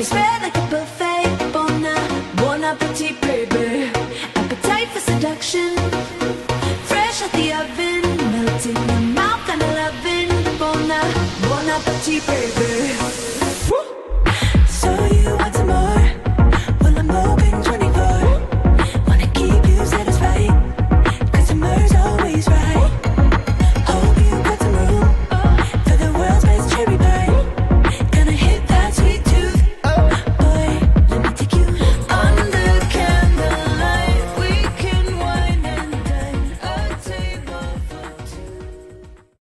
be spread like a buffet. Bon, appetit, baby. Appetite for seduction. Fresh out the oven, melting your mouth, kind of loving. Bon appetit, baby.